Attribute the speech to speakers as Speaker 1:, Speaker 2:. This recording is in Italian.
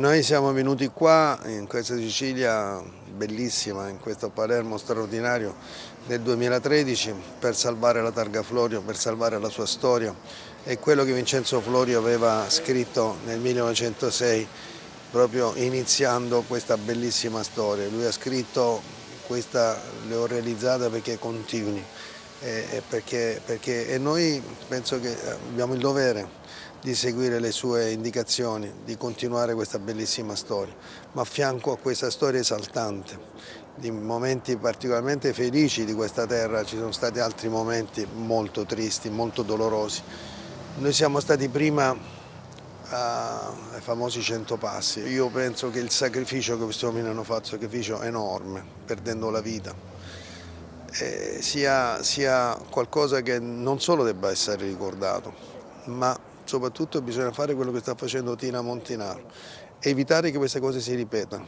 Speaker 1: Noi siamo venuti qua in questa Sicilia bellissima, in questo Palermo straordinario nel 2013 per salvare la Targa Florio, per salvare la sua storia e quello che Vincenzo Florio aveva scritto nel 1906 proprio iniziando questa bellissima storia. Lui ha scritto questa, le ho realizzata perché continui e, perché, perché, e noi penso che abbiamo il dovere di seguire le sue indicazioni, di continuare questa bellissima storia, ma a fianco a questa storia esaltante, di momenti particolarmente felici di questa terra, ci sono stati altri momenti molto tristi, molto dolorosi. Noi siamo stati prima ai famosi cento passi, io penso che il sacrificio che questi uomini hanno fatto, un sacrificio enorme, perdendo la vita, eh, sia, sia qualcosa che non solo debba essere ricordato, ma soprattutto bisogna fare quello che sta facendo Tina Montinaro, evitare che queste cose si ripetano.